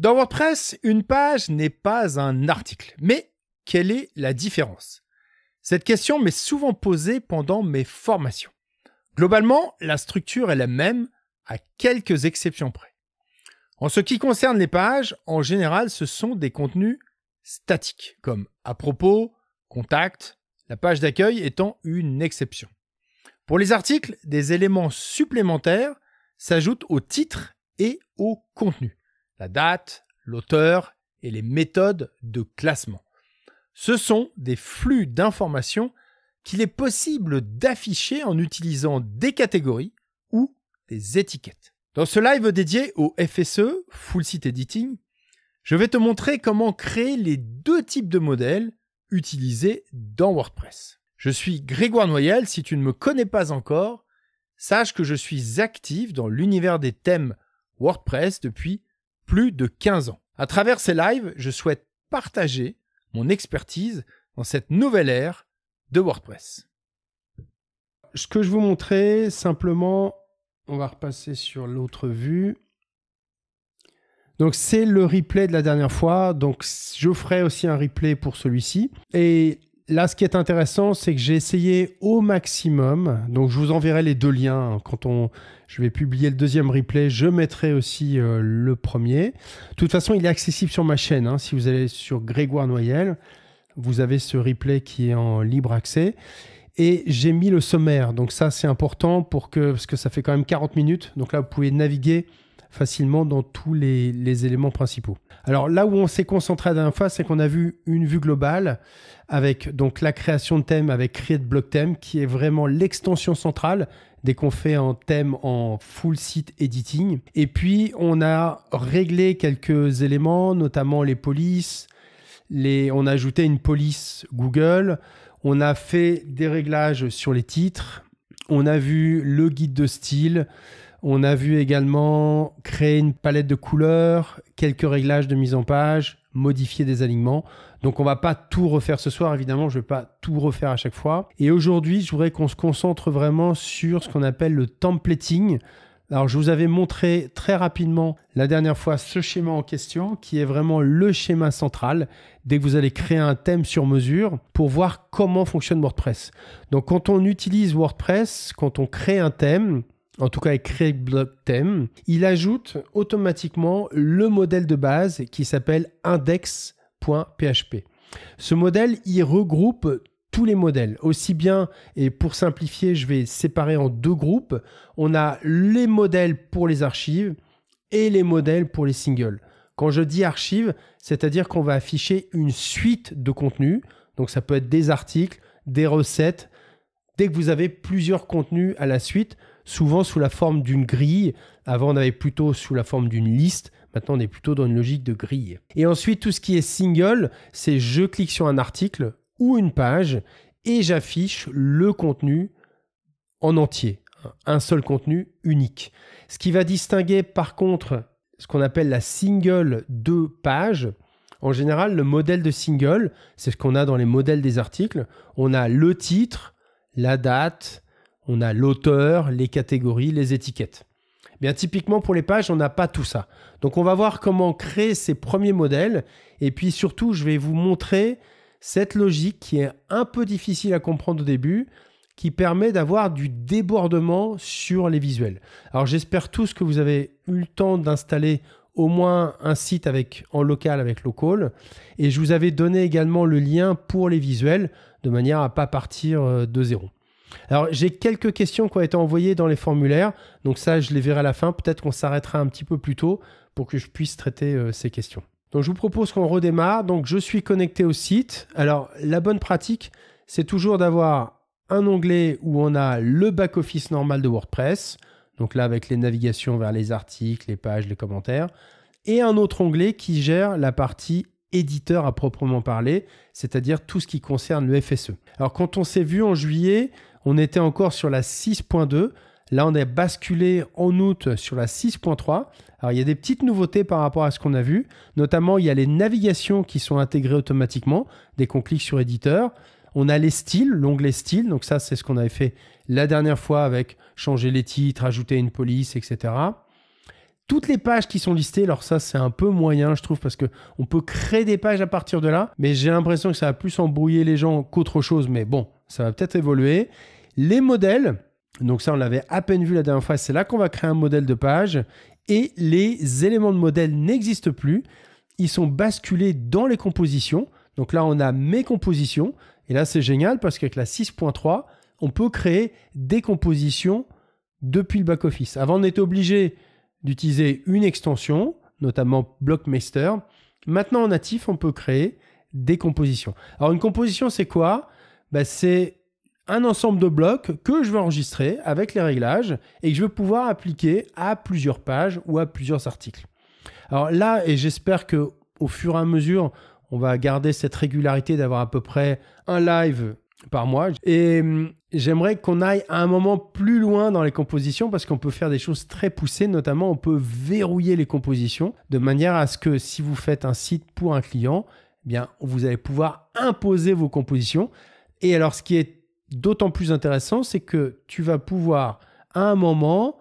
Dans WordPress, une page n'est pas un article. Mais quelle est la différence? Cette question m'est souvent posée pendant mes formations. Globalement, la structure est la même, à quelques exceptions près. En ce qui concerne les pages, en général, ce sont des contenus statiques, comme à propos, contact, la page d'accueil étant une exception. Pour les articles, des éléments supplémentaires s'ajoutent au titre et au contenu. La date, l'auteur et les méthodes de classement. Ce sont des flux d'informations qu'il est possible d'afficher en utilisant des catégories ou des étiquettes. Dans ce live dédié au FSE, Full Site Editing, je vais te montrer comment créer les deux types de modèles utilisés dans WordPress. Je suis Grégoire Noyel, si tu ne me connais pas encore, sache que je suis actif dans l'univers des thèmes WordPress depuis plus de 15 ans. À travers ces lives, je souhaite partager mon expertise dans cette nouvelle ère de WordPress. Ce que je vous montrer, simplement, on va repasser sur l'autre vue. Donc c'est le replay de la dernière fois. Donc je ferai aussi un replay pour celui-ci. Et là, ce qui est intéressant, c'est que j'ai essayé au maximum. Donc je vous enverrai les deux liens quand on, je vais publier le deuxième replay. Je mettrai aussi euh, le premier. De toute façon, il est accessible sur ma chaîne. Hein. si vous allez sur Grégoire Noyel, vous avez ce replay qui est en libre accès. Et j'ai mis le sommaire. Donc ça, c'est important pour que, parce que ça fait quand même 40 minutes. Donc là, vous pouvez naviguer facilement dans tous les, éléments principaux. Alors là où on s'est concentré la dernière fois, c'est qu'on a vu une vue globale avec donc la création de thème avec Create Block Theme qui est vraiment l'extension centrale dès qu'on fait un thème en full site editing. Et puis on a réglé quelques éléments, notamment les polices, on a ajouté une police Google, on a fait des réglages sur les titres, on a vu le guide de style, on a vu également créer une palette de couleurs, quelques réglages de mise en page, modifier des alignements. Donc on va pas tout refaire ce soir, évidemment, je vais pas tout refaire à chaque fois. Et aujourd'hui, je voudrais qu'on se concentre vraiment sur ce qu'on appelle le templating. Alors je vous avais montré très rapidement la dernière fois ce schéma en question qui est vraiment le schéma central dès que vous allez créer un thème sur mesure pour voir comment fonctionne WordPress. Donc quand on utilise WordPress, quand on crée un thème, en tout cas avec Create Block Theme, il ajoute automatiquement le modèle de base qui s'appelle index.php. Ce modèle, il regroupe tous les modèles, aussi bien, et pour simplifier, je vais séparer en deux groupes. On a les modèles pour les archives et les modèles pour les singles. Quand je dis archives, c'est-à-dire qu'on va afficher une suite de contenus. Donc ça peut être des articles, des recettes. Dès que vous avez plusieurs contenus à la suite, souvent sous la forme d'une grille. Avant, on avait plutôt sous la forme d'une liste. Maintenant, on est plutôt dans une logique de grille. Et ensuite, tout ce qui est single, c'est je clique sur un article ou une page et j'affiche le contenu en entier. Un seul contenu unique. Ce qui va distinguer par contre ce qu'on appelle la single de page. En général, le modèle de single, c'est ce qu'on a dans les modèles des articles. On a le titre, la date, on a l'auteur, les catégories, les étiquettes. Bien typiquement pour les pages, on n'a pas tout ça. Donc on va voir comment créer ces premiers modèles et puis surtout, je vais vous montrer cette logique qui est un peu difficile à comprendre au début, qui permet d'avoir du débordement sur les visuels. Alors j'espère tous que vous avez eu le temps d'installer au moins un site avec, en local avec local. Et je vous avais donné également le lien pour les visuels de manière à pas partir euh, de zéro. Alors, j'ai quelques questions qui ont été envoyées dans les formulaires. Donc ça, je les verrai à la fin. Peut-être qu'on s'arrêtera un petit peu plus tôt pour que je puisse traiter euh, ces questions. Donc, je vous propose qu'on redémarre. Donc, je suis connecté au site. Alors, la bonne pratique, c'est toujours d'avoir un onglet où on a le back-office normal de WordPress. Donc là, avec les navigations vers les articles, les pages, les commentaires. Et un autre onglet qui gère la partie éditeur à proprement parler, c'est-à-dire tout ce qui concerne le FSE. Alors quand on s'est vu en juillet, on était encore sur la 6.2. Là, on est basculé en août sur la 6.3. Alors, il y a des petites nouveautés par rapport à ce qu'on a vu. Notamment, il y a les navigations qui sont intégrées automatiquement dès qu'on clique sur éditeur. On a les styles, l'onglet style. Donc ça, c'est ce qu'on avait fait la dernière fois avec changer les titres, ajouter une police, etc. toutes les pages qui sont listées, alors ça c'est un peu moyen je trouve parce que on peut créer des pages à partir de là, mais j'ai l'impression que ça va plus embrouiller les gens qu'autre chose, mais bon, ça va peut-être évoluer. Les modèles, donc ça on l'avait à peine vu la dernière fois, c'est là qu'on va créer un modèle de page et les éléments de modèle n'existent plus, ils sont basculés dans les compositions. Donc là on a mes compositions et là c'est génial parce qu'avec la 6.3, on peut créer des compositions depuis le back-office. Avant on était obligé d'utiliser une extension, notamment Blockmaster. Maintenant, en natif, on peut créer des compositions. Alors, une composition, c'est quoi? Ben, C'est un ensemble de blocs que je vais enregistrer avec les réglages et que je vais pouvoir appliquer à plusieurs pages ou à plusieurs articles. Alors là, et j'espère que au fur et à mesure, on va garder cette régularité d'avoir à peu près un live par mois. Et hum, j'aimerais qu'on aille à un moment plus loin dans les compositions parce qu'on peut faire des choses très poussées, notamment on peut verrouiller les compositions de manière à ce que si vous faites un site pour un client, eh bien vous allez pouvoir imposer vos compositions. Et alors ce qui est d'autant plus intéressant, c'est que tu vas pouvoir à un moment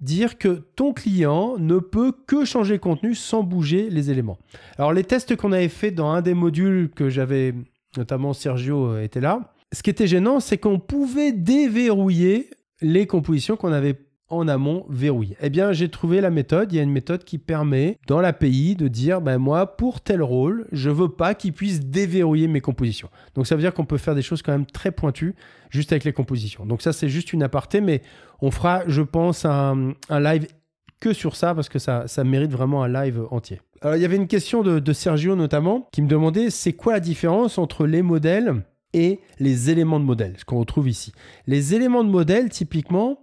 dire que ton client ne peut que changer le contenu sans bouger les éléments. Alors les tests qu'on avait fait dans un des modules que j'avais, notamment Sergio euh, était là, ce qui était gênant, c'est qu'on pouvait déverrouiller les compositions qu'on avait en amont verrouillées. Eh bien, j'ai trouvé la méthode. Il y a une méthode qui permet dans l'API de dire, ben moi, pour tel rôle, je veux pas qu'il puisse déverrouiller mes compositions. Donc ça veut dire qu'on peut faire des choses quand même très pointues juste avec les compositions. Donc ça, c'est juste une aparté, mais on fera, je pense, un, live que sur ça parce que ça, ça mérite vraiment un live entier. Alors, il y avait une question de, de Sergio notamment qui me demandait c'est quoi la différence entre les modèles et les éléments de modèle, ce qu'on retrouve ici? Les éléments de modèle, typiquement,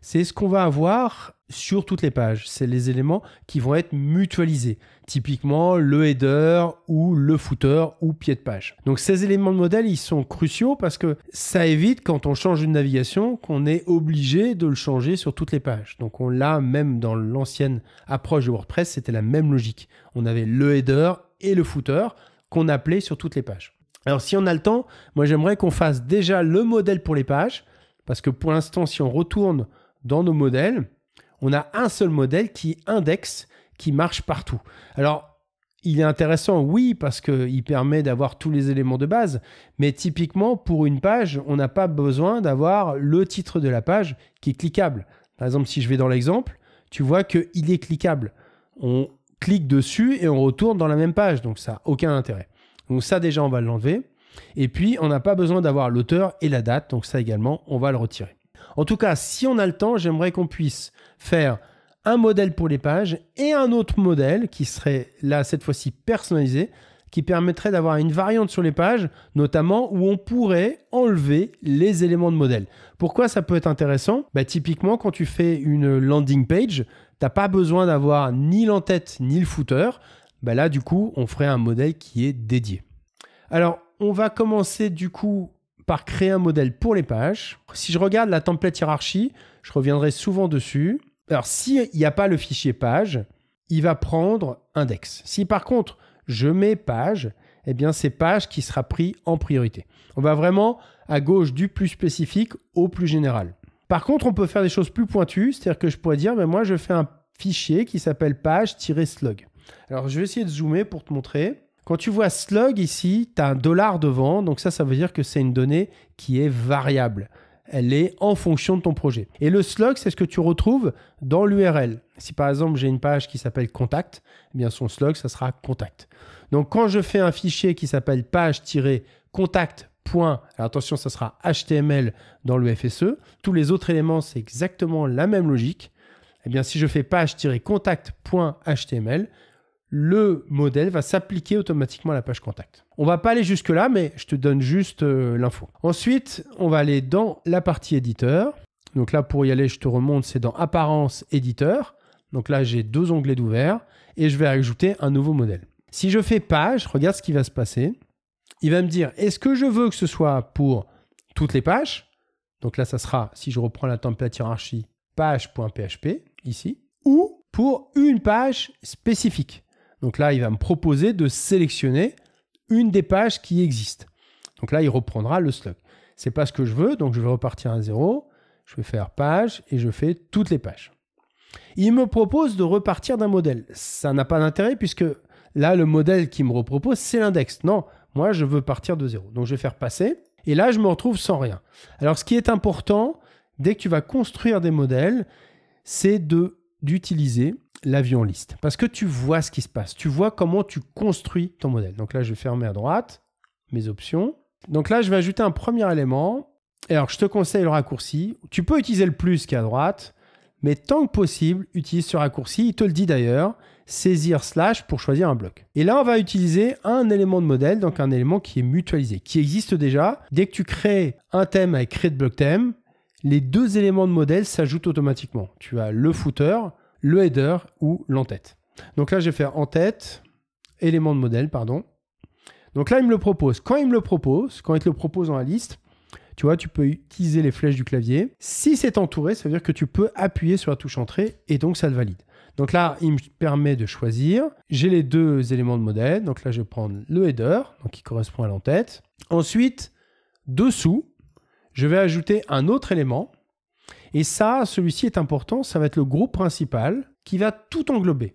c'est ce qu'on va avoir sur toutes les pages. C'est les éléments qui vont être mutualisés. Typiquement, le header ou le footer ou pied de page. Donc ces éléments de modèle, ils sont cruciaux parce que ça évite quand on change une navigation qu'on est obligé de le changer sur toutes les pages. Donc on l'a même dans l'ancienne approche de WordPress, c'était la même logique. On avait le header et le footer qu'on appelait sur toutes les pages. Alors si on a le temps, moi j'aimerais qu'on fasse déjà le modèle pour les pages, parce que pour l'instant, si on retourne dans nos modèles, on a un seul modèle qui indexe, qui marche partout. Alors, il est intéressant, oui, parce qu'il permet d'avoir tous les éléments de base, mais typiquement, pour une page, on n'a pas besoin d'avoir le titre de la page qui est cliquable. Par exemple, si je vais dans l'exemple, tu vois qu'il est cliquable. On clique dessus et on retourne dans la même page, donc ça n'a aucun intérêt. Donc ça déjà, on va l'enlever. Et puis, on n'a pas besoin d'avoir l'auteur et la date, donc ça également, on va le retirer. En tout cas, si on a le temps, j'aimerais qu'on puisse faire un modèle pour les pages et un autre modèle qui serait là, cette fois-ci, personnalisé, qui permettrait d'avoir une variante sur les pages, notamment où on pourrait enlever les éléments de modèle. Pourquoi ça peut être intéressant? Bah, Typiquement, quand tu fais une landing page, tu n'as pas besoin d'avoir ni l'entête ni le footer. Bah là, du coup, on ferait un modèle qui est dédié. Alors, on va commencer du coup par créer un modèle pour les pages. Si je regarde la template hiérarchie, je reviendrai souvent dessus. Alors, s'il n'y a pas le fichier page, il va prendre index. Si par contre, je mets page, eh bien, c'est page qui sera pris en priorité. On va vraiment à gauche du plus spécifique au plus général. Par contre, on peut faire des choses plus pointues, c'est-à-dire que je pourrais dire, mais moi, je fais un fichier qui s'appelle page-slug. Alors, je vais essayer de zoomer pour te montrer. Quand tu vois slug ici, tu as un dollar devant, donc ça, ça veut dire que c'est une donnée qui est variable. Elle est en fonction de ton projet. Et le slug, c'est ce que tu retrouves dans l'URL. Si par exemple j'ai une page qui s'appelle contact, eh bien son slug, ça sera contact. Donc quand je fais un fichier qui s'appelle page-contact. attention, ça sera HTML dans le FSE. Tous les autres éléments, c'est exactement la même logique. Eh bien, si je fais page-contact.html, le modèle va s'appliquer automatiquement à la page contact. On va pas aller jusque là, mais je te donne juste euh, l'info. Ensuite, on va aller dans la partie éditeur. Donc là, pour y aller, je te remonte, c'est dans apparence éditeur. Donc là, j'ai deux onglets d'ouvert et je vais ajouter un nouveau modèle. Si je fais page, regarde ce qui va se passer. Il va me dire, est-ce que je veux que ce soit pour toutes les pages? Donc là, ça sera, si je reprends la template hiérarchie, page.php, ici, ou pour une page spécifique. Donc là, il va me proposer de sélectionner une des pages qui existent. Donc là, il reprendra le slug. C'est pas ce que je veux, donc je vais repartir à zéro. Je vais faire page et je fais toutes les pages. Il me propose de repartir d'un modèle. Ça n'a pas d'intérêt puisque là, le modèle qui me repropose, c'est l'index. Non, moi, je veux partir de zéro. Donc, je vais faire passer. Et là, je me retrouve sans rien. Alors, ce qui est important, dès que tu vas construire des modèles, c'est d'utiliser l'avion liste. Parce que tu vois ce qui se passe. Tu vois comment tu construis ton modèle. Donc là, je vais fermer à droite mes options. Donc là, je vais ajouter un premier élément. Et alors, je te conseille le raccourci. Tu peux utiliser le plus qui est à droite, mais tant que possible, utilise ce raccourci. Il te le dit d'ailleurs saisir slash pour choisir un bloc. Et là, on va utiliser un élément de modèle, donc un élément qui est mutualisé, qui existe déjà. Dès que tu crées un thème avec create block thème, les deux éléments de modèle s'ajoutent automatiquement. Tu as le footer, le header ou l'entête. Donc là, je vais faire en-tête, élément de modèle, pardon. Donc là, il me le propose. Quand il me le propose, quand il te le propose dans la liste, tu vois, tu peux utiliser les flèches du clavier. Si c'est entouré, ça veut dire que tu peux appuyer sur la touche entrée et donc ça le valide. Donc là, il me permet de choisir. J'ai les deux éléments de modèle. Donc là, je vais prendre le header, donc qui correspond à l'entête. Ensuite, dessous, je vais ajouter un autre élément. Et ça, celui-ci est important, ça va être le groupe principal qui va tout englober.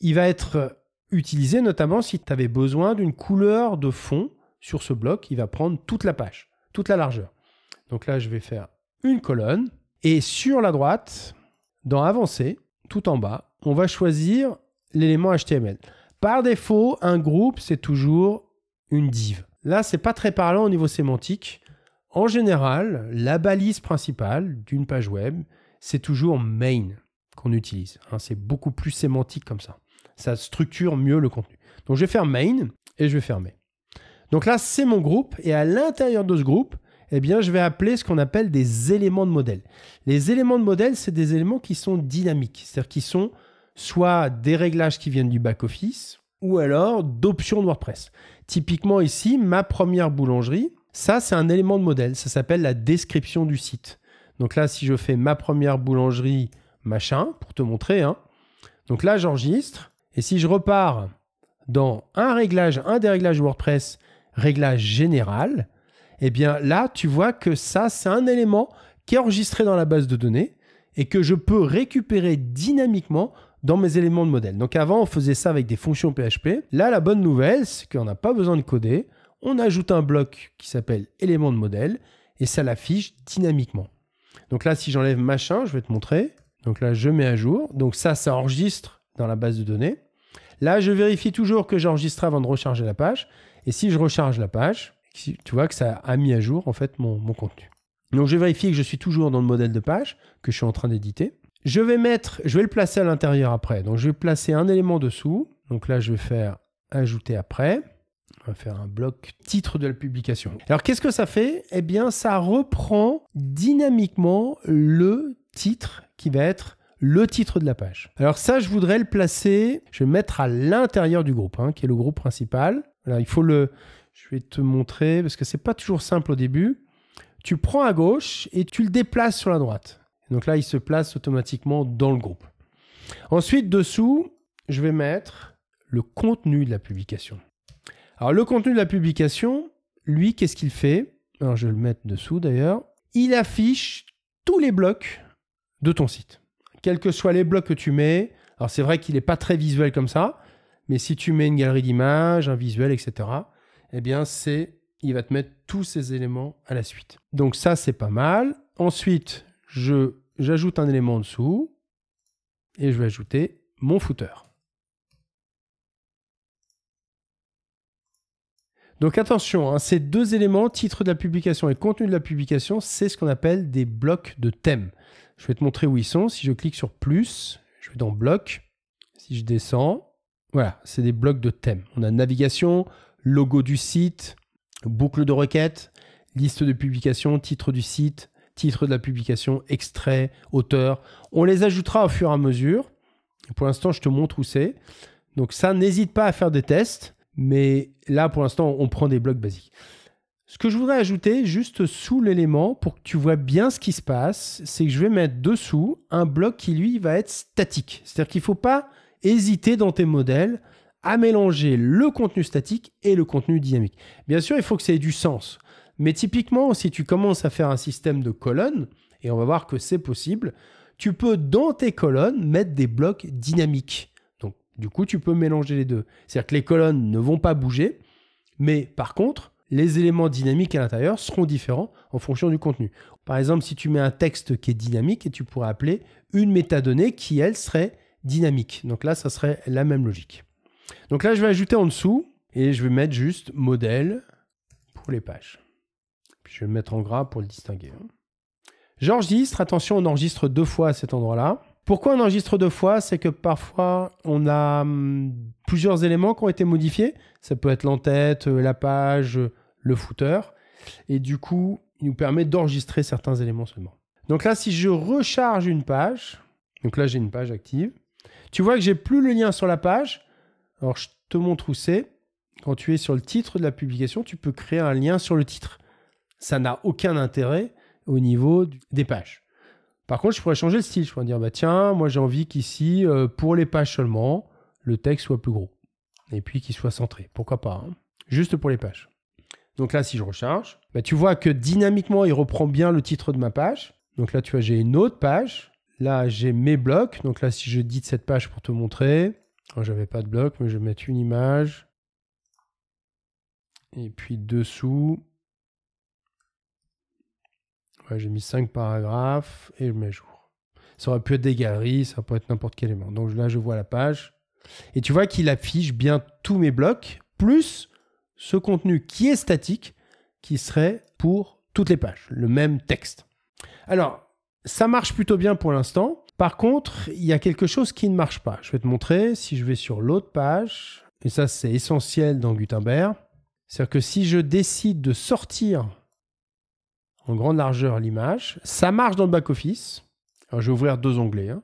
Il va être utilisé notamment si tu avais besoin d'une couleur de fond sur ce bloc, il va prendre toute la page, toute la largeur. Donc là, je vais faire une colonne. Et sur la droite, dans Avancer, tout en bas, on va choisir l'élément HTML. Par défaut, un groupe, c'est toujours une div. Là, c'est pas très parlant au niveau sémantique. En général, la balise principale d'une page web, c'est toujours main qu'on utilise. Hein. c'est beaucoup plus sémantique comme ça. Ça structure mieux le contenu. Donc je vais faire main et je vais fermer. Donc là, c'est mon groupe et à l'intérieur de ce groupe, eh bien, je vais appeler ce qu'on appelle des éléments de modèle. Les éléments de modèle, c'est des éléments qui sont dynamiques, c'est-à-dire qui sont soit des réglages qui viennent du back-office ou alors d'options de WordPress. Typiquement ici, ma première boulangerie, ça c'est un élément de modèle, ça s'appelle la description du site. Donc là, si je fais ma première boulangerie, machin, pour te montrer, hein. donc là j'enregistre, et si je repars dans un réglage, un des réglages WordPress, réglage général, eh bien là, tu vois que ça, c'est un élément qui est enregistré dans la base de données et que je peux récupérer dynamiquement dans mes éléments de modèle. Donc avant, on faisait ça avec des fonctions PHP. Là, la bonne nouvelle, c'est qu'on n'a pas besoin de coder. On ajoute un bloc qui s'appelle élément de modèle et ça l'affiche dynamiquement. Donc là, si j'enlève machin, je vais te montrer. Donc là, je mets à jour. Donc ça, ça enregistre dans la base de données. Là, je vérifie toujours que j'ai enregistré avant de recharger la page. Et si je recharge la page, tu vois que ça a mis à jour en fait mon, contenu. Donc je vais vérifier que je suis toujours dans le modèle de page que je suis en train d'éditer. Je vais mettre, je vais le placer à l'intérieur après. Donc je vais placer un élément dessous. Donc là je vais faire ajouter après. On va faire un bloc titre de la publication. Alors qu'est-ce que ça fait? Eh bien ça reprend dynamiquement le titre qui va être le titre de la page. Alors ça, je voudrais le placer, je vais le mettre à l'intérieur du groupe, hein, qui est le groupe principal. Alors il faut le, je vais te montrer, parce que c'est pas toujours simple au début. Tu prends à gauche et tu le déplaces sur la droite. Donc là, il se place automatiquement dans le groupe. Ensuite, dessous, je vais mettre le contenu de la publication. Alors, le contenu de la publication, lui, qu'est-ce qu'il fait? Alors, je vais le mettre dessous d'ailleurs. Il affiche tous les blocs de ton site. Quels que soient les blocs que tu mets. Alors, c'est vrai qu'il n'est pas très visuel comme ça, mais si tu mets une galerie d'images, un visuel, etc., eh bien, c'est, il va te mettre tous ces éléments à la suite. Donc ça, c'est pas mal. Ensuite, j'ajoute un élément en dessous et je vais ajouter mon footer. Donc attention, hein, ces deux éléments, titre de la publication et contenu de la publication, c'est ce qu'on appelle des blocs de thème. Je vais te montrer où ils sont. Si je clique sur plus, je vais dans bloc. Si je descends, voilà, c'est des blocs de thème. On a navigation, logo du site, boucle de requête, liste de publication, titre du site, titre de la publication, extrait, auteur. On les ajoutera au fur et à mesure. Pour l'instant, je te montre où c'est. Donc ça, n'hésite pas à faire des tests. Mais là, pour l'instant, on prend des blocs basiques. Ce que je voudrais ajouter juste sous l'élément pour que tu vois bien ce qui se passe, c'est que je vais mettre dessous un bloc qui lui va être statique. C'est-à-dire qu'il ne faut pas hésiter dans tes modèles à mélanger le contenu statique et le contenu dynamique. Bien sûr, il faut que ça ait du sens. Mais typiquement, si tu commences à faire un système de colonnes, et on va voir que c'est possible, tu peux dans tes colonnes mettre des blocs dynamiques. Du coup, tu peux mélanger les deux. C'est-à-dire que les colonnes ne vont pas bouger, mais par contre, les éléments dynamiques à l'intérieur seront différents en fonction du contenu. Par exemple, si tu mets un texte qui est dynamique, et tu pourrais appeler une métadonnée qui, elle, serait dynamique. Donc là, ça serait la même logique. Donc là, je vais ajouter en dessous et je vais mettre juste modèle pour les pages. Je vais le mettre en gras pour le distinguer. Hein. J'enregistre, attention, on enregistre deux fois à cet endroit-là. Pourquoi on enregistre deux fois C'est que parfois, on a hum, plusieurs éléments qui ont été modifiés. Ça peut être l'entête, euh, la page, le footer. Et du coup, il nous permet d'enregistrer certains éléments seulement. Donc là, si je recharge une page, donc là j'ai une page active, tu vois que j'ai plus le lien sur la page. Alors je te montre où c'est. Quand tu es sur le titre de la publication, tu peux créer un lien sur le titre. Ça n'a aucun intérêt au niveau des pages. Par contre, je pourrais changer le style. Je pourrais dire, bah tiens, moi j'ai envie qu'ici, euh, pour les pages seulement, le texte soit plus gros. Et puis qu'il soit centré. Pourquoi pas hein. Juste pour les pages. Donc là, si je recharge, bah, tu vois que dynamiquement, il reprend bien le titre de ma page. Donc là, tu vois, j'ai une autre page. Là, j'ai mes blocs. Donc là, si je dis cette page pour te montrer, je j'avais pas de bloc, mais je vais mettre une image. Et puis dessous, j'ai mis cinq paragraphes et je mets jour. Ça aurait pu être des galeries, ça peut être n'importe quel élément. Donc là, je vois la page. Et tu vois qu'il affiche bien tous mes blocs, plus ce contenu qui est statique, qui serait pour toutes les pages, le même texte. Alors, ça marche plutôt bien pour l'instant. Par contre, il y a quelque chose qui ne marche pas. Je vais te montrer si je vais sur l'autre page, et ça c'est essentiel dans Gutenberg. C'est-à-dire que si je décide de sortir en grande largeur l'image, ça marche dans le back-office. Je vais ouvrir deux onglets, hein.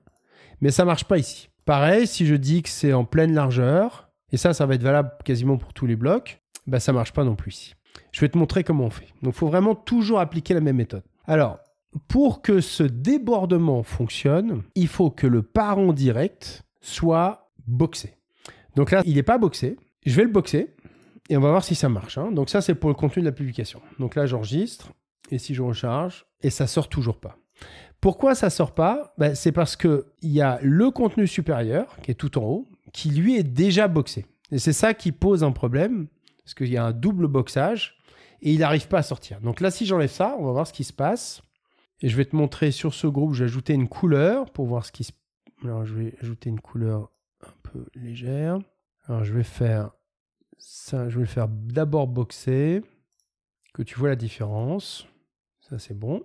mais ça marche pas ici. Pareil, si je dis que c'est en pleine largeur, et ça, ça va être valable quasiment pour tous les blocs, bah, ça marche pas non plus ici. Je vais te montrer comment on fait. Donc, il faut vraiment toujours appliquer la même méthode. Alors, pour que ce débordement fonctionne, il faut que le parent direct soit boxé. Donc là, il n'est pas boxé. Je vais le boxer et on va voir si ça marche. Hein. Donc ça, c'est pour le contenu de la publication. Donc là, j'enregistre et si je recharge, et ça sort toujours pas. Pourquoi ça sort pas? Ben, C'est parce qu'il y a le contenu supérieur, qui est tout en haut, qui lui est déjà boxé. Et c'est ça qui pose un problème, parce qu'il y a un double boxage et il n'arrive pas à sortir. Donc là, si j'enlève ça, on va voir ce qui se passe. Et je vais te montrer sur ce groupe, j'ai ajouté une couleur pour voir ce qui se Alors je vais ajouter une couleur un peu légère. Alors je vais faire ça, je vais faire d'abord boxer, que tu vois la différence. Ça c'est bon.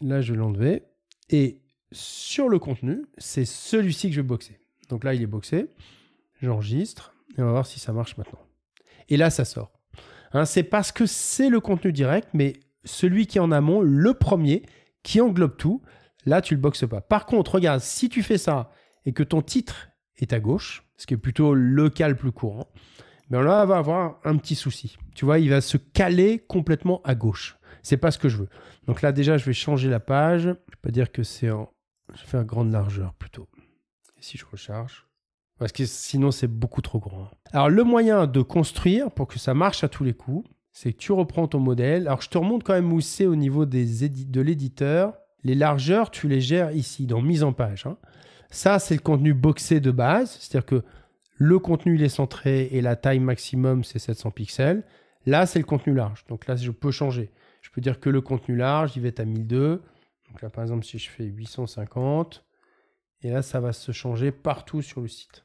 Là, je vais l'enlever. Et sur le contenu, c'est celui-ci que je vais boxer. Donc là, il est boxé. J'enregistre et on va voir si ça marche maintenant. Et là, ça sort. Hein, c'est parce que c'est le contenu direct, mais celui qui est en amont, le premier, qui englobe tout, là, tu le boxes pas. Par contre, regarde, si tu fais ça et que ton titre est à gauche, ce qui est plutôt le cas le plus courant, ben là, on va avoir un petit souci. Tu vois, il va se caler complètement à gauche. C'est pas ce que je veux. Donc là, déjà, je vais changer la page. Je vais pas dire que c'est en... Je vais faire grande largeur plutôt. Et si je recharge parce que sinon, c'est beaucoup trop grand. Alors, le moyen de construire pour que ça marche à tous les coups, c'est que tu reprends ton modèle. Alors, je te remonte quand même où c'est au niveau des de l'éditeur. Les largeurs, tu les gères ici, dans mise en page. Hein. Ça, c'est le contenu boxé de base. C'est-à-dire que le contenu, il est centré et la taille maximum, c'est 700 pixels. Là, c'est le contenu large. Donc là, je peux changer. Je peux dire que le contenu large, il va être à 1002. Donc là, par exemple, si je fais 850, et là, ça va se changer partout sur le site.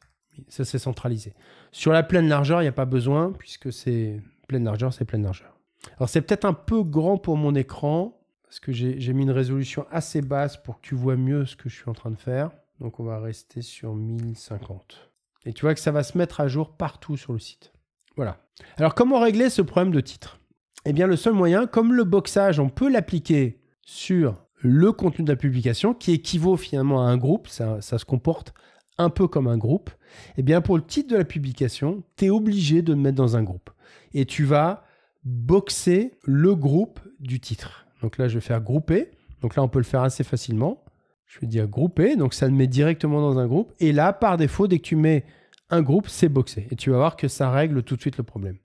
Ça, c'est centralisé. Sur la pleine largeur, il n'y a pas besoin, puisque c'est pleine largeur, c'est pleine largeur. Alors, c'est peut-être un peu grand pour mon écran, parce que j'ai mis une résolution assez basse pour que tu vois mieux ce que je suis en train de faire. Donc, on va rester sur 1050. Et tu vois que ça va se mettre à jour partout sur le site. Voilà. Alors, comment régler ce problème de titre? Eh bien, le seul moyen, comme le boxage, on peut l'appliquer sur le contenu de la publication, qui équivaut finalement à un groupe, ça, se comporte un peu comme un groupe, eh bien pour le titre de la publication, tu es obligé de le mettre dans un groupe. Et tu vas boxer le groupe du titre. Donc là, je vais faire grouper. Donc là, on peut le faire assez facilement. Je vais dire grouper. Donc ça le met directement dans un groupe. Et là, par défaut, dès que tu mets un groupe, c'est boxé. Et tu vas voir que ça règle tout de suite le problème.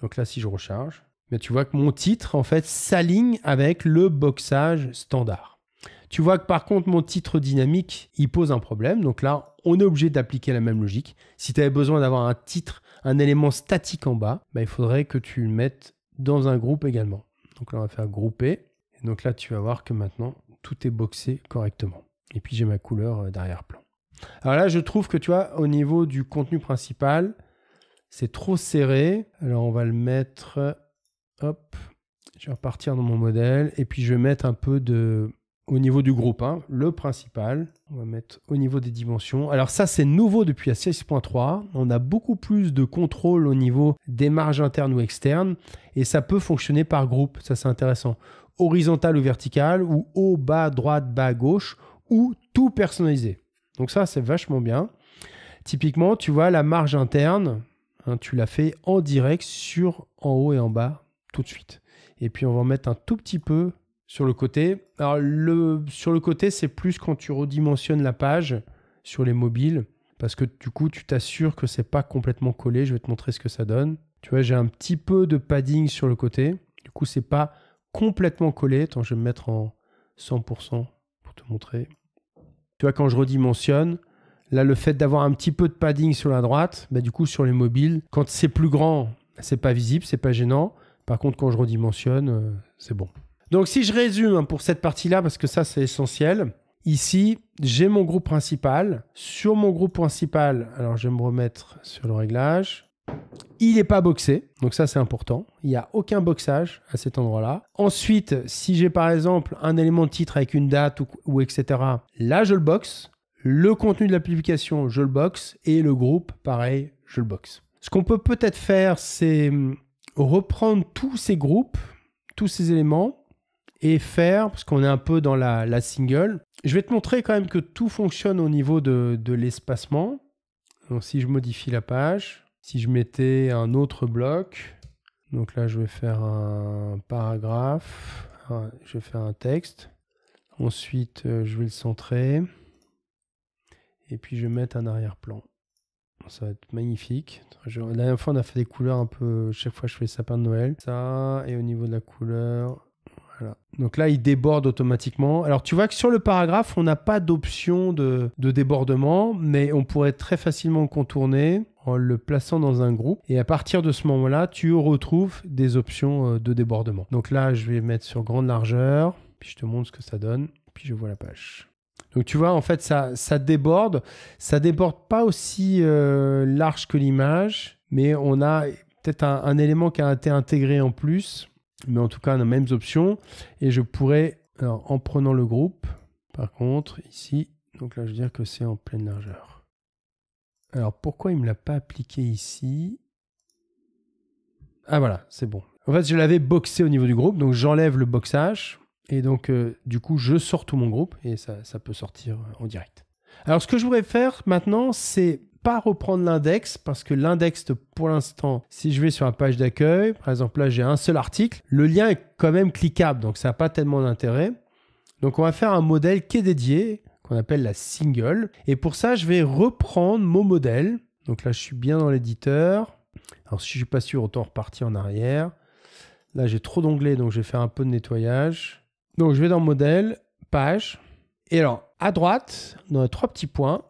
Donc là, si je recharge, mais tu vois que mon titre, en fait, s'aligne avec le boxage standard. Tu vois que par contre, mon titre dynamique, il pose un problème. Donc là, on est obligé d'appliquer la même logique. Si tu avais besoin d'avoir un titre, un élément statique en bas, bah, il faudrait que tu le mettes dans un groupe également. Donc là, on va faire grouper. Et donc là, tu vas voir que maintenant, tout est boxé correctement. Et puis, j'ai ma couleur euh, d'arrière-plan. Alors là, je trouve que tu vois, au niveau du contenu principal, c'est trop serré. Alors, on va le mettre. Hop. Je vais repartir dans mon modèle. Et puis, je vais mettre un peu de au niveau du groupe, hein, le principal. On va mettre au niveau des dimensions. Alors ça, c'est nouveau depuis la 6.3. On a beaucoup plus de contrôle au niveau des marges internes ou externes. Et ça peut fonctionner par groupe. Ça, c'est intéressant. Horizontal ou vertical, ou haut, bas, droite, bas, gauche, ou tout personnalisé. Donc ça, c'est vachement bien. Typiquement, tu vois, la marge interne, hein, tu l'as fait en direct sur en haut et en bas tout de suite. Et puis, on va en mettre un tout petit peu sur le côté. Alors, le, sur le côté, c'est plus quand tu redimensionnes la page sur les mobiles, parce que du coup, tu t'assures que c'est pas complètement collé. Je vais te montrer ce que ça donne. Tu vois, j'ai un petit peu de padding sur le côté. Du coup, c'est pas complètement collé. Attends, je vais me mettre en 100% pour te montrer. Tu vois, quand je redimensionne, là, le fait d'avoir un petit peu de padding sur la droite, bah, du coup, sur les mobiles, quand c'est plus grand, c'est pas visible, c'est pas gênant. Par contre, quand je redimensionne, euh, c'est bon. Donc si je résume hein, pour cette partie-là, parce que ça c'est essentiel, ici j'ai mon groupe principal. Sur mon groupe principal, alors je vais me remettre sur le réglage. Il n'est pas boxé, donc ça c'est important. Il n'y a aucun boxage à cet endroit-là. Ensuite, si j'ai par exemple un élément de titre avec une date ou, etc., là je le boxe. Le contenu de la publication, je le boxe. Et le groupe, pareil, je le boxe. Ce qu'on peut peut-être faire, c'est hum, reprendre tous ces groupes, tous ces éléments, et faire, parce qu'on est un peu dans la, single. Je vais te montrer quand même que tout fonctionne au niveau de, l'espacement. Donc si je modifie la page, si je mettais un autre bloc, donc là je vais faire un paragraphe, je vais faire un texte. Ensuite euh, je vais le centrer. Et puis je vais mettre un arrière-plan. Ça va être magnifique. la dernière fois, on a fait des couleurs un peu. Chaque fois, je fais sapin de Noël. Ça, et au niveau de la couleur, donc là, il déborde automatiquement. Alors tu vois que sur le paragraphe, on n'a pas d'option de, débordement, mais on pourrait très facilement contourner en le plaçant dans un groupe. Et à partir de ce moment-là, tu retrouves des options euh, de débordement. Donc là, je vais mettre sur grande largeur, puis je te montre ce que ça donne, puis je vois la page. Donc tu vois, en fait, ça, ça déborde. Ça déborde pas aussi euh, large que l'image, mais on a peut-être un élément qui a été intégré en plus mais en tout cas, on a les mêmes options. Et je pourrais, alors, en prenant le groupe, par contre, ici, donc là, je veux dire que c'est en pleine largeur. Alors, pourquoi il ne me l'a pas appliqué ici? Ah voilà, c'est bon. En fait, je l'avais boxé au niveau du groupe, donc j'enlève le boxage. Et donc, euh, du coup, je sors tout mon groupe et ça, ça peut sortir en direct. Alors, ce que je voudrais faire maintenant, c'est pas reprendre l'index parce que l'index, pour l'instant, si je vais sur la page d'accueil, par exemple là j'ai un seul article, le lien est quand même cliquable, donc ça n'a pas tellement d'intérêt. Donc on va faire un modèle qui est dédié, qu'on appelle la single. Et pour ça, je vais reprendre mon modèle. Donc là, je suis bien dans l'éditeur. Alors si je suis pas sûr, autant repartir en arrière. Là, j'ai trop d'onglets, donc je vais faire un peu de nettoyage. Donc je vais dans modèle, page. Et alors, à droite, dans les trois petits points,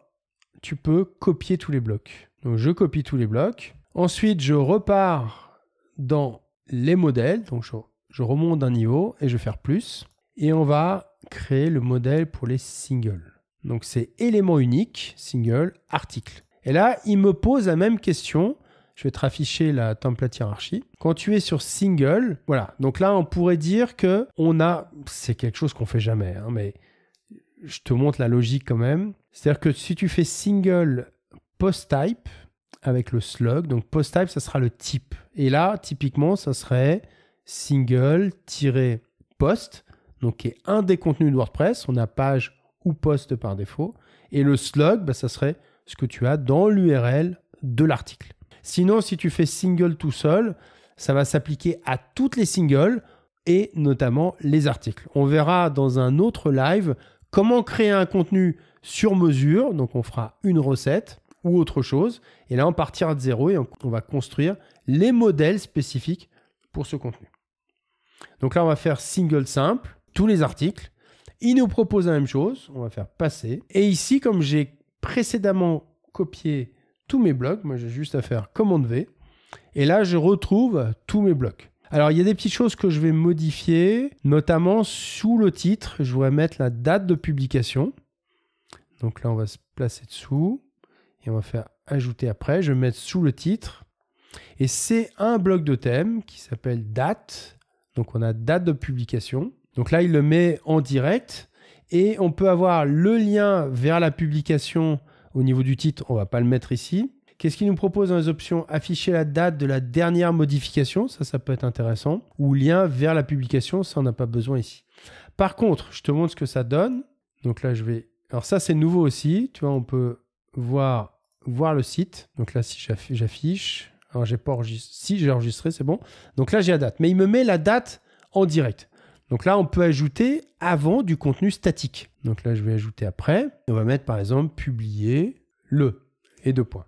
tu peux copier tous les blocs. Donc je copie tous les blocs. Ensuite, je repars dans les modèles. Donc je, remonte d'un niveau et je vais faire plus. Et on va créer le modèle pour les singles. Donc c'est élément unique, single, article. Et là, il me pose la même question. Je vais te afficher la template hiérarchie. Quand tu es sur single, voilà. Donc là, on pourrait dire que on a, c'est quelque chose qu'on fait jamais, hein, mais je te montre la logique quand même. C'est-à-dire que si tu fais single post type avec le slug, donc post type, ça sera le type. Et là, typiquement, ça serait single-post, donc qui est un des contenus de WordPress. On a page ou post par défaut. Et le slug, bah, ça serait ce que tu as dans l'URL de l'article. Sinon, si tu fais single tout seul, ça va s'appliquer à toutes les singles et notamment les articles. On verra dans un autre live Comment créer un contenu sur mesure Donc on fera une recette ou autre chose. Et là, on partira de zéro et on va construire les modèles spécifiques pour ce contenu. Donc là, on va faire single simple, tous les articles. Il nous propose la même chose. On va faire passer. Et ici, comme j'ai précédemment copié tous mes blocs, moi j'ai juste à faire commande V. Et là, je retrouve tous mes blocs. Alors, il y a des petites choses que je vais modifier, notamment sous le titre, je voudrais mettre la date de publication. Donc là, on va se placer dessous et on va faire ajouter après. Je vais mettre sous le titre. Et c'est un bloc de thème qui s'appelle date. Donc on a date de publication. Donc là, il le met en direct. Et on peut avoir le lien vers la publication au niveau du titre. On va pas le mettre ici. Qu'est-ce qu'il nous propose dans les options? Afficher la date de la dernière modification, ça, ça peut être intéressant. Ou lien vers la publication, ça, on n'a pas besoin ici. Par contre, je te montre ce que ça donne. Donc là, je vais... Alors ça, c'est nouveau aussi. Tu vois, on peut voir, voir le site. Donc là, si j'affiche... Alors, j'ai pas enregistré. Si, j'ai enregistré, c'est bon. Donc là, j'ai la date. Mais il me met la date en direct. Donc là, on peut ajouter avant du contenu statique. Donc là, je vais ajouter après. On va mettre, par exemple, publier le et deux points.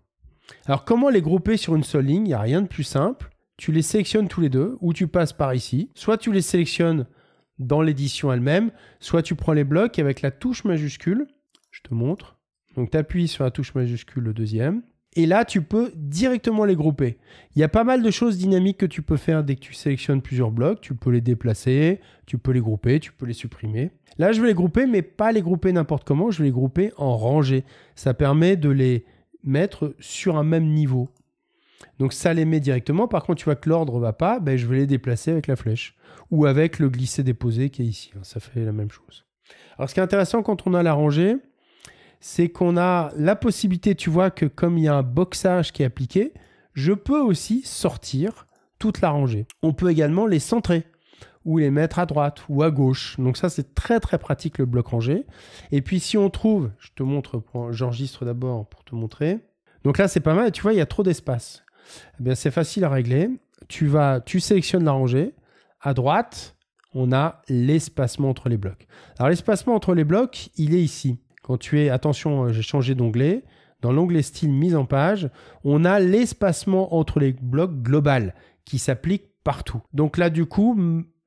Alors, comment les grouper sur une seule ligne? Il n'y a rien de plus simple. Tu les sélectionnes tous les deux, ou tu passes par ici. Soit tu les sélectionnes dans l'édition elle-même, soit tu prends les blocs avec la touche majuscule. Je te montre. Donc, tu appuies sur la touche majuscule, le deuxième. Et là, tu peux directement les grouper. Il y a pas mal de choses dynamiques que tu peux faire dès que tu sélectionnes plusieurs blocs. Tu peux les déplacer, tu peux les grouper, tu peux les supprimer. Là, je vais les grouper, mais pas les grouper n'importe comment. Je vais les grouper en rangées. Ça permet de les mettre sur un même niveau. Donc ça les met directement. Par contre, tu vois que l'ordre va pas, ben, je vais les déplacer avec la flèche ou avec le glisser-déposer qui est ici. Ça fait la même chose. Alors ce qui est intéressant quand on a la rangée, c'est qu'on a la possibilité, tu vois que comme il y a un boxage qui est appliqué, je peux aussi sortir toute la rangée. On peut également les centrer ou les mettre à droite ou à gauche. Donc ça, c'est très très pratique le bloc rangé. Et puis si on trouve, je te montre, j'enregistre d'abord pour te montrer. Donc là, c'est pas mal. Tu vois, il y a trop d'espace. Eh bien, c'est facile à régler. Tu vas, tu sélectionnes la rangée. À droite, on a l'espacement entre les blocs. Alors l'espacement entre les blocs, il est ici. Quand tu es, attention, j'ai changé d'onglet. Dans l'onglet style mise en page, on a l'espacement entre les blocs global qui s'applique partout. Donc là, du coup,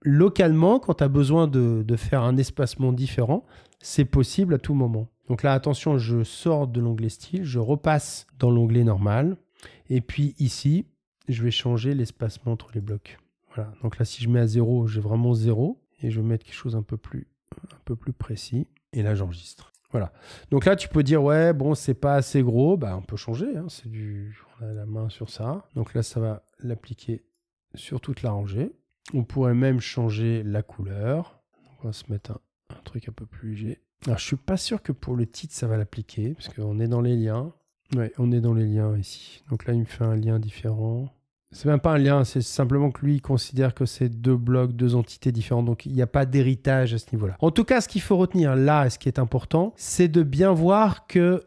localement, quand tu as besoin de, faire un espacement différent, c'est possible à tout moment. Donc là, attention, je sors de l'onglet style, je repasse dans l'onglet normal. Et puis ici, je vais changer l'espacement entre les blocs. Voilà. Donc là, si je mets à 0, j'ai vraiment 0. Et je vais mettre quelque chose un peu plus, un peu plus précis. Et là, j'enregistre. Voilà. Donc là, tu peux dire, ouais, bon, c'est pas assez gros. Bah, on peut changer. Hein. C'est du... On a la main sur ça. Donc là, ça va l'appliquer sur toute la rangée. On pourrait même changer la couleur. On va se mettre un, truc un peu plus léger. Alors, je suis pas sûr que pour le titre, ça va l'appliquer, parce qu'on est dans les liens. Ouais, on est dans les liens ici. Donc là, il me fait un lien différent. C'est même pas un lien, c'est simplement que lui, considère que c'est deux blocs, deux entités différentes. Donc, il n'y a pas d'héritage à ce niveau-là. En tout cas, ce qu'il faut retenir là, et ce qui est important, c'est de bien voir que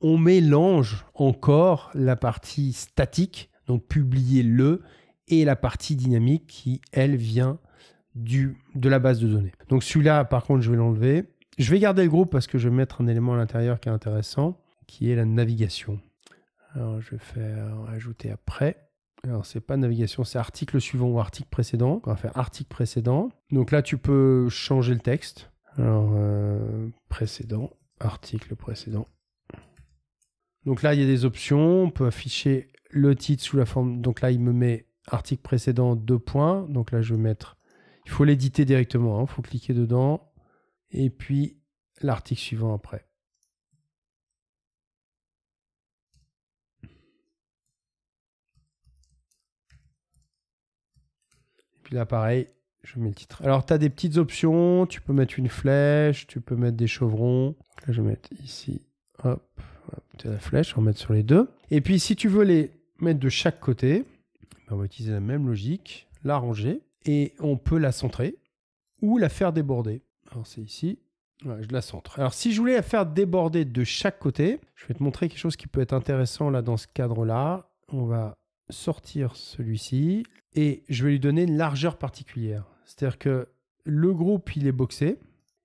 on mélange encore la partie statique, donc publier le, et la partie dynamique qui, elle, vient du, de la base de données. Donc celui-là, par contre, je vais l'enlever. Je vais garder le groupe parce que je vais mettre un élément à l'intérieur qui est intéressant, qui est la navigation. Alors je vais faire ajouter après. Alors c'est pas navigation, c'est article suivant ou article précédent. On va faire article précédent. Donc là tu peux changer le texte. Alors euh, précédent, article précédent. Donc là il y a des options. On peut afficher le titre sous la forme. Donc là il me met article précédent, deux points. Donc là, je vais mettre. Il faut l'éditer directement. Il hein. faut cliquer dedans. Et puis l'article suivant après. Puis là, pareil, je mets le titre. Alors, tu as des petites options. Tu peux mettre une flèche. Tu peux mettre des chevrons. là, je vais mettre ici. Hop. hop la flèche. On va mettre sur les deux. Et puis, si tu veux les mettre de chaque côté, on va utiliser la même logique, la ranger, et on peut la centrer ou la faire déborder. Alors c'est ici, je la centre. Alors si je voulais la faire déborder de chaque côté, je vais te montrer quelque chose qui peut être intéressant là dans ce cadre-là. On va sortir celui-ci et je vais lui donner une largeur particulière. C'est-à-dire que le groupe, il est boxé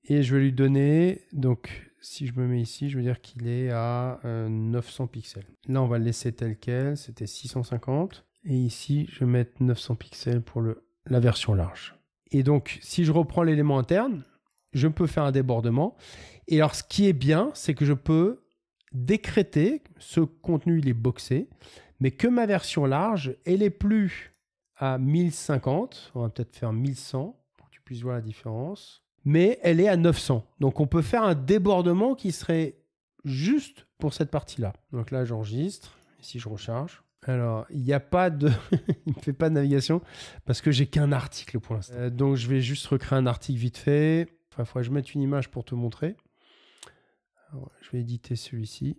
et je vais lui donner, donc si je me mets ici, je veux dire qu'il est à 900 euh, pixels. Là, on va le laisser tel quel, c'était 650. Et ici, je vais mettre 900 pixels pour le, la version large. Et donc, si je reprends l'élément interne, je peux faire un débordement. Et alors, ce qui est bien, c'est que je peux décréter, ce contenu, il est boxé, mais que ma version large, elle est plus à 1050, on va peut-être faire 1100 pour que tu puisses voir la différence, mais elle est à 900. Donc on peut faire un débordement qui serait juste pour cette partie-là. Donc là, j'enregistre, ici je recharge. Alors, il n'y a pas de... il ne fait pas de navigation parce que j'ai qu'un article pour l'instant. Euh, donc je vais juste recréer un article vite fait. Enfin, il faudrait que je mette une image pour te montrer. je vais éditer celui-ci.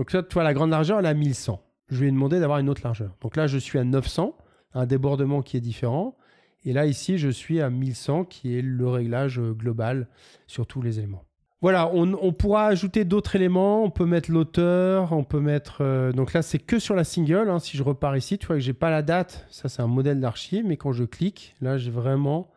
Donc là, tu vois, la grande largeur, elle à 1100. Je lui ai demandé d'avoir une autre largeur. Donc là, je suis à 900, un débordement qui est différent. Et là, ici, je suis à 1100, qui est le réglage euh, global sur tous les éléments. Voilà, on, pourra ajouter d'autres éléments. On peut mettre l'auteur, on peut mettre. Euh, donc là, c'est que sur la single. Hein. Si je repars ici, tu vois que j'ai pas la date. Ça, c'est un modèle d'archive. Mais quand je clique, là, j'ai vraiment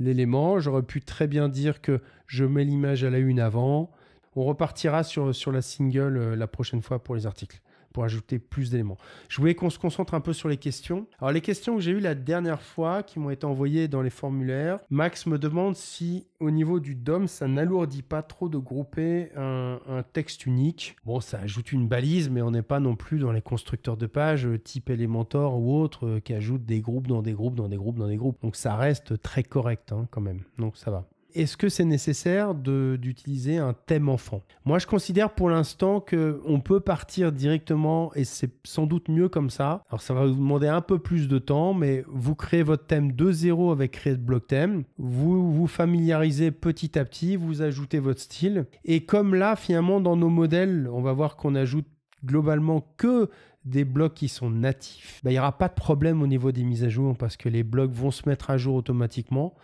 l'élément. J'aurais pu très bien dire que je mets l'image à la une avant. On repartira sur, sur la single euh, la prochaine fois pour les articles, pour ajouter plus d'éléments. Je voulais qu'on se concentre un peu sur les questions. Alors les questions que j'ai eues la dernière fois, qui m'ont été envoyées dans les formulaires, Max me demande si au niveau du DOM, ça n'alourdit pas trop de grouper un, texte unique. Bon, ça ajoute une balise, mais on n'est pas non plus dans les constructeurs de pages euh, type Elementor ou autre euh, qui ajoutent des groupes dans des groupes, dans des groupes, dans des groupes. Donc ça reste très correct hein, quand même. Donc ça va est-ce que c'est nécessaire d'utiliser un thème enfant? Moi, je considère pour l'instant qu'on peut partir directement et c'est sans doute mieux comme ça. Alors, ça va vous demander un peu plus de temps, mais vous créez votre thème de zéro avec Create Block Theme. Vous vous familiarisez petit à petit, vous ajoutez votre style. Et comme là, finalement, dans nos modèles, on va voir qu'on ajoute globalement que des blocs qui sont natifs, bah, il n'y aura pas de problème au niveau des mises à jour parce que les blocs vont se mettre à jour automatiquement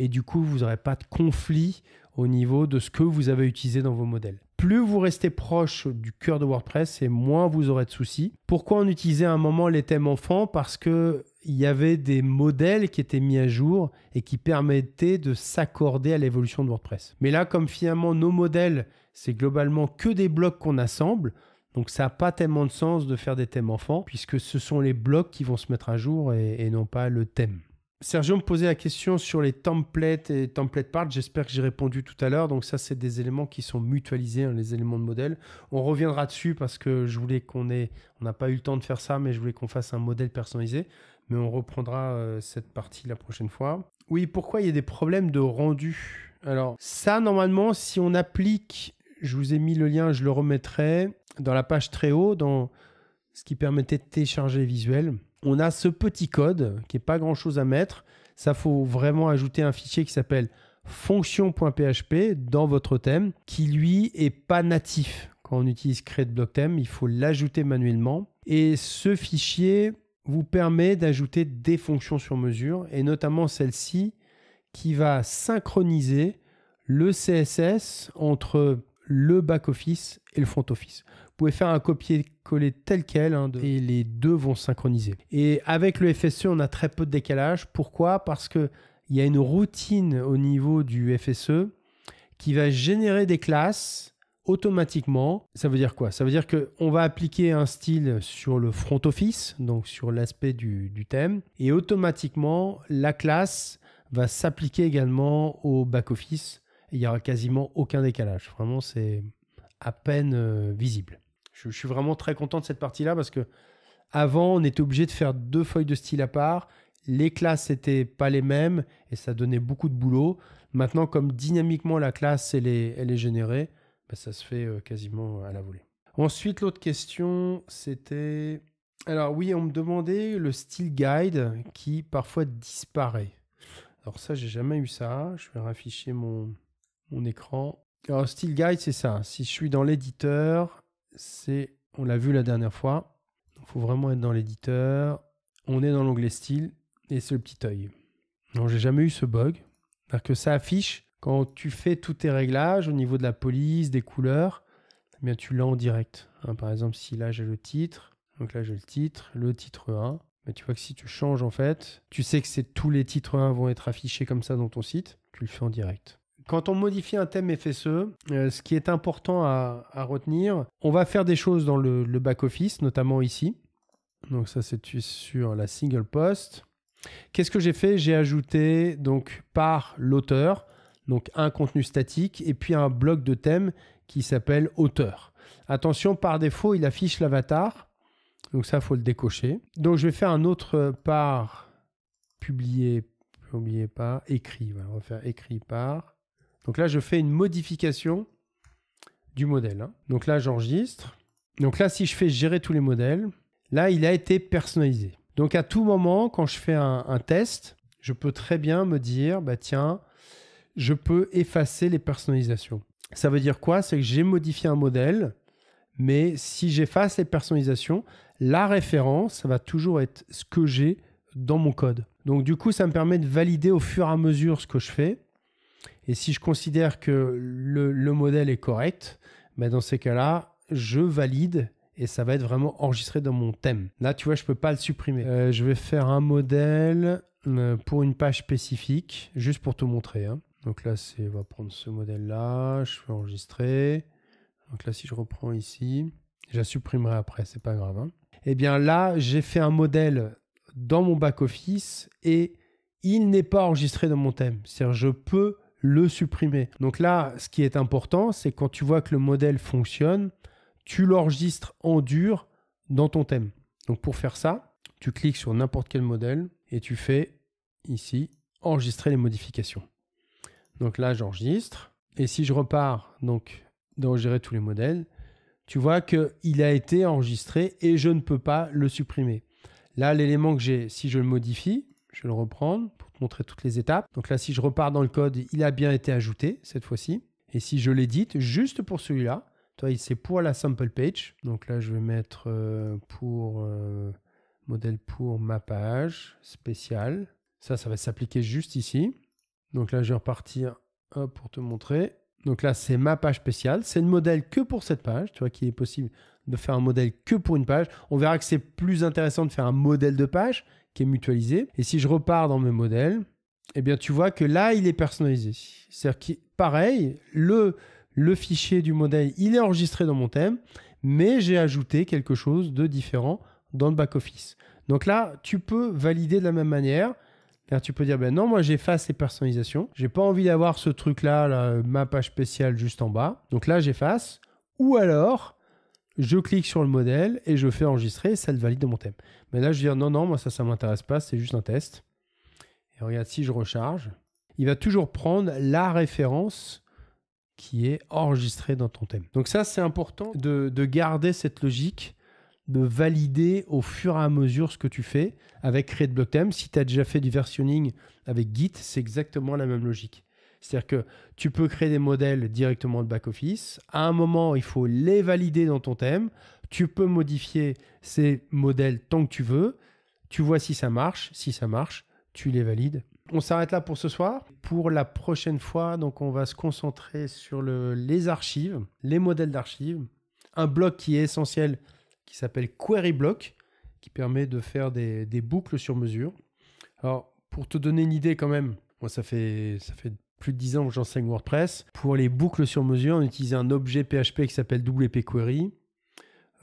et du coup, vous n'aurez pas de conflit au niveau de ce que vous avez utilisé dans vos modèles. Plus vous restez proche du cœur de WordPress et moins vous aurez de soucis. Pourquoi on utilisait à un moment les thèmes enfants? Parce que il y avait des modèles qui étaient mis à jour et qui permettaient de s'accorder à l'évolution de WordPress. Mais là, comme finalement nos modèles, c'est globalement que des blocs qu'on assemble, donc ça n'a pas tellement de sens de faire des thèmes enfants, puisque ce sont les blocs qui vont se mettre à jour et non pas le thème. Sergio me posait la question sur les templates et template parts. J'espère que j'ai répondu tout à l'heure. Donc ça, c'est des éléments qui sont mutualisés, hein, les éléments de modèle. On reviendra dessus parce que je voulais qu'on ait, on n'a pas eu le temps de faire ça, mais je voulais qu'on fasse un modèle personnalisé. Mais on reprendra euh, cette partie la prochaine fois. Oui, pourquoi il y a des problèmes de rendu? Alors ça, normalement, si on applique, je vous ai mis le lien, je le remettrai dans la page très haut, dans ce qui permettait de télécharger les visuels on a ce petit code qui n'est pas grand chose à mettre. Ça faut vraiment ajouter un fichier qui s'appelle fonction.php dans votre thème qui lui est pas natif. Quand on utilise create block theme, il faut l'ajouter manuellement. Et ce fichier vous permet d'ajouter des fonctions sur mesure et notamment celle-ci qui va synchroniser le CSS entre le back-office et le front-office. Vous pouvez faire un copier-coller tel quel hein, et les deux vont synchroniser. Et avec le FSE, on a très peu de décalage. Pourquoi? Parce qu'il y a une routine au niveau du FSE qui va générer des classes automatiquement. Ça veut dire quoi? Ça veut dire qu'on va appliquer un style sur le front office, donc sur l'aspect du, du, thème, et automatiquement, la classe va s'appliquer également au back office il n'y aura quasiment aucun décalage. Vraiment, c'est à peine euh, visible. Je, suis vraiment très content de cette partie-là parce que avant, on était obligé de faire deux feuilles de style à part. Les classes n'étaient pas les mêmes et ça donnait beaucoup de boulot. Maintenant, comme dynamiquement la classe elle est, elle est générée, bah, ça se fait euh, quasiment à la volée. Ensuite, l'autre question, c'était... Alors oui, on me demandait le style guide qui parfois disparaît. Alors ça, j'ai jamais eu ça. Je vais rafficher mon, mon écran. Alors, Style Guide, c'est ça. Si je suis dans l'éditeur, c'est, on l'a vu la dernière fois. Il faut vraiment être dans l'éditeur. On est dans l'onglet Style et c'est le petit œil. Non, j'ai jamais eu ce bug. cest que ça affiche quand tu fais tous tes réglages au niveau de la police, des couleurs, eh bien tu l'as en direct. Hein, par exemple, si là j'ai le titre, donc là j'ai le titre, le titre 1. Mais tu vois que si tu changes en fait, tu sais que c'est tous les titres 1 vont être affichés comme ça dans ton site. Tu le fais en direct. Quand on modifie un thème FSE, euh, ce qui est important à, retenir, on va faire des choses dans le, back-office, notamment ici. Donc ça, c'est sur la single post. Qu'est-ce que j'ai fait? J'ai ajouté donc par l'auteur, donc un contenu statique et puis un bloc de thème qui s'appelle auteur. Attention, par défaut, il affiche l'avatar. Donc ça, faut le décocher. Donc je vais faire un autre par publié, n'oubliez pas, écrit. on va faire écrit par. Donc là, je fais une modification du modèle. Hein. Donc là, j'enregistre. Donc là, si je fais gérer tous les modèles, là, il a été personnalisé. Donc à tout moment, quand je fais un, test, je peux très bien me dire, bah tiens, je peux effacer les personnalisations. Ça veut dire quoi? C'est que j'ai modifié un modèle, mais si j'efface les personnalisations, la référence, ça va toujours être ce que j'ai dans mon code. Donc du coup, ça me permet de valider au fur et à mesure ce que je fais. Et si je considère que le, modèle est correct, ben dans ces cas-là, je valide et ça va être vraiment enregistré dans mon thème. Là, tu vois, je ne peux pas le supprimer. Euh, je vais faire un modèle euh, pour une page spécifique, juste pour te montrer. Hein. Donc là, on va prendre ce modèle-là, je vais enregistrer. Donc là, si je reprends ici, je la supprimerai après, c'est pas grave. Hein. Eh bien là, j'ai fait un modèle dans mon back-office et il n'est pas enregistré dans mon thème. C'est-à-dire, je peux le supprimer. Donc là, ce qui est important, c'est quand tu vois que le modèle fonctionne, tu l'enregistres en dur dans ton thème. Donc pour faire ça, tu cliques sur n'importe quel modèle et tu fais ici enregistrer les modifications. Donc là, j'enregistre. Et si je repars donc d'enregistrer tous les modèles, tu vois qu'il a été enregistré et je ne peux pas le supprimer. Là, l'élément que j'ai, si je le modifie, je vais le reprendre pour te montrer toutes les étapes. Donc là, si je repars dans le code, il a bien été ajouté cette fois-ci. Et si je l'édite, juste pour celui-là, toi, c'est pour la sample page. Donc là, je vais mettre euh, pour euh, modèle pour ma page spéciale. Ça, ça va s'appliquer juste ici. Donc là, je vais repartir pour te montrer. Donc là, c'est ma page spéciale. C'est le modèle que pour cette page. Tu vois qu'il est possible de faire un modèle que pour une page. On verra que c'est plus intéressant de faire un modèle de page qui est mutualisé. Et si je repars dans mes modèles, eh bien, tu vois que là, il est personnalisé. C'est-à-dire que, pareil, le, le fichier du modèle, il est enregistré dans mon thème, mais j'ai ajouté quelque chose de différent dans le back-office. Donc là, tu peux valider de la même manière. tu peux dire, ben non, moi j'efface les personnalisations. J'ai pas envie d'avoir ce truc-là, là, ma page spéciale juste en bas. Donc là, j'efface. Ou alors, je clique sur le modèle et je fais enregistrer et ça le valide dans mon thème. Mais là, je vais dire non, non, moi ça, ça m'intéresse pas, c'est juste un test. Et regarde, si je recharge, il va toujours prendre la référence qui est enregistrée dans ton thème. Donc ça, c'est important de, de, garder cette logique, de valider au fur et à mesure ce que tu fais avec Create. Si tu as déjà fait du versionning avec Git, c'est exactement la même logique. C'est-à-dire que tu peux créer des modèles directement de back-office. À un moment, il faut les valider dans ton thème. Tu peux modifier ces modèles tant que tu veux. Tu vois si ça marche. Si ça marche, tu les valides. On s'arrête là pour ce soir. Pour la prochaine fois, donc on va se concentrer sur les archives, les modèles d'archives. Un bloc qui est essentiel qui s'appelle Query Block, qui permet de faire des, des, boucles sur mesure. Alors, pour te donner une idée quand même, moi ça fait, ça fait plus de 10 ans que j'enseigne WordPress. Pour les boucles sur mesure, on utilisait un objet PHP qui s'appelle WP Query.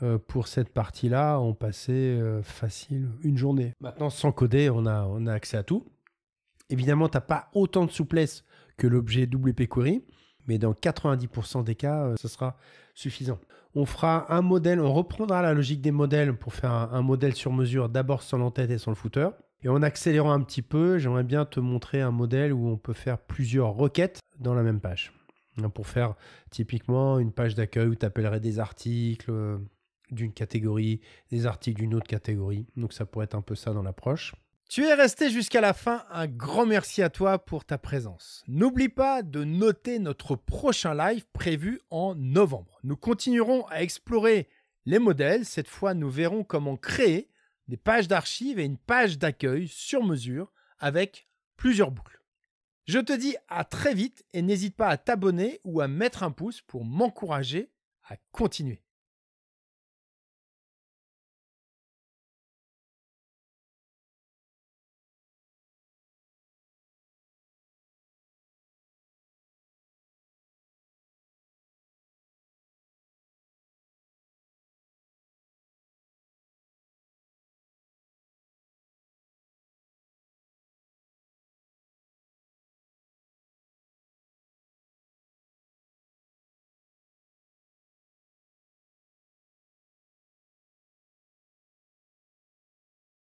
Euh, pour cette partie-là, on passait euh, facile une journée. Maintenant, sans coder, on a, on a accès à tout. Évidemment, tu n'as pas autant de souplesse que l'objet WP Query, mais dans 90% des cas, euh, ce sera suffisant. On fera un modèle, on reprendra la logique des modèles pour faire un, un modèle sur mesure, d'abord sans l'entête et sans le footer. Et en accélérant un petit peu, j'aimerais bien te montrer un modèle où on peut faire plusieurs requêtes dans la même page. Pour faire typiquement une page d'accueil où tu appellerais des articles euh, d'une catégorie, des articles d'une autre catégorie. Donc ça pourrait être un peu ça dans l'approche. Tu es resté jusqu'à la fin, un grand merci à toi pour ta présence. N'oublie pas de noter notre prochain live prévu en novembre. Nous continuerons à explorer les modèles. Cette fois, nous verrons comment créer des pages d'archives et une page d'accueil sur mesure avec plusieurs boucles. Je te dis à très vite et n'hésite pas à t'abonner ou à mettre un pouce pour m'encourager à continuer.